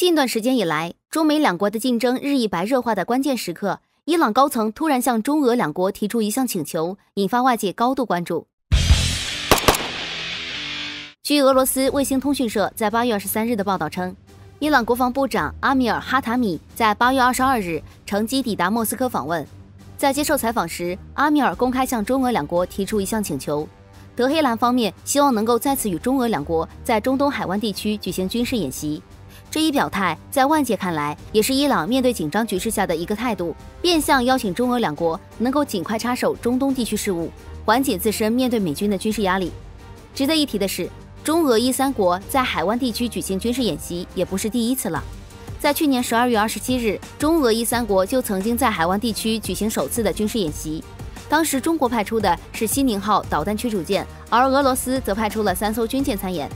近段时间以来，中美两国的竞争日益白热化的关键时刻，伊朗高层突然向中俄两国提出一项请求，引发外界高度关注。据俄罗斯卫星通讯社在八月二十三日的报道称，伊朗国防部长阿米尔·哈塔米在八月二十二日乘机抵达莫斯科访问。在接受采访时，阿米尔公开向中俄两国提出一项请求：德黑兰方面希望能够再次与中俄两国在中东海湾地区举行军事演习。这一表态，在外界看来，也是伊朗面对紧张局势下的一个态度，变相邀请中俄两国能够尽快插手中东地区事务，缓解自身面对美军的军事压力。值得一提的是，中俄伊三国在海湾地区举行军事演习也不是第一次了。在去年十二月二十七日，中俄伊三国就曾经在海湾地区举行首次的军事演习，当时中国派出的是西宁号导弹驱逐舰，而俄罗斯则派出了三艘军舰参演。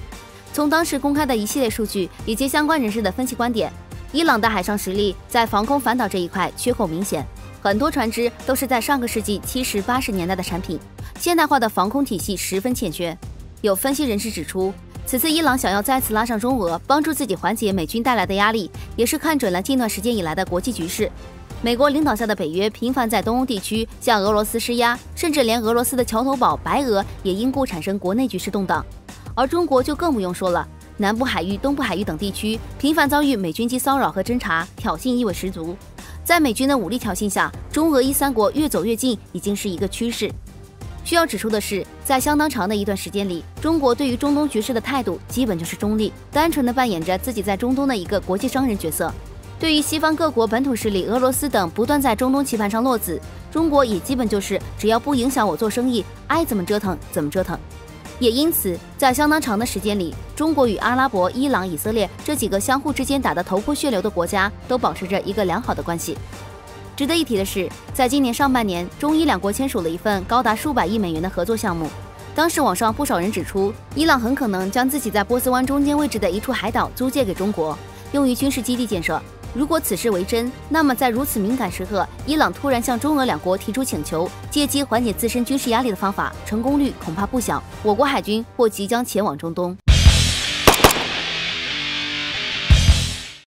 从当时公开的一系列数据以及相关人士的分析观点，伊朗的海上实力在防空反导这一块缺口明显，很多船只都是在上个世纪七十八十年代的产品，现代化的防空体系十分欠缺。有分析人士指出，此次伊朗想要再次拉上中俄，帮助自己缓解美军带来的压力，也是看准了近段时间以来的国际局势。美国领导下的北约频繁在东欧地区向俄罗斯施压，甚至连俄罗斯的桥头堡白俄也因故产生国内局势动荡。而中国就更不用说了，南部海域、东部海域等地区频繁遭遇美军机骚扰和侦察，挑衅意味十足。在美军的武力挑衅下，中俄伊三国越走越近，已经是一个趋势。需要指出的是，在相当长的一段时间里，中国对于中东局势的态度基本就是中立，单纯的扮演着自己在中东的一个国际商人角色。对于西方各国本土势力、俄罗斯等不断在中东棋盘上落子，中国也基本就是只要不影响我做生意，爱怎么折腾怎么折腾。也因此，在相当长的时间里，中国与阿拉伯、伊朗、以色列这几个相互之间打得头破血流的国家，都保持着一个良好的关系。值得一提的是，在今年上半年，中伊两国签署了一份高达数百亿美元的合作项目。当时网上不少人指出，伊朗很可能将自己在波斯湾中间位置的一处海岛租借给中国，用于军事基地建设。如果此事为真，那么在如此敏感时刻，伊朗突然向中俄两国提出请求，借机缓解自身军事压力的方法，成功率恐怕不小。我国海军或即将前往中东。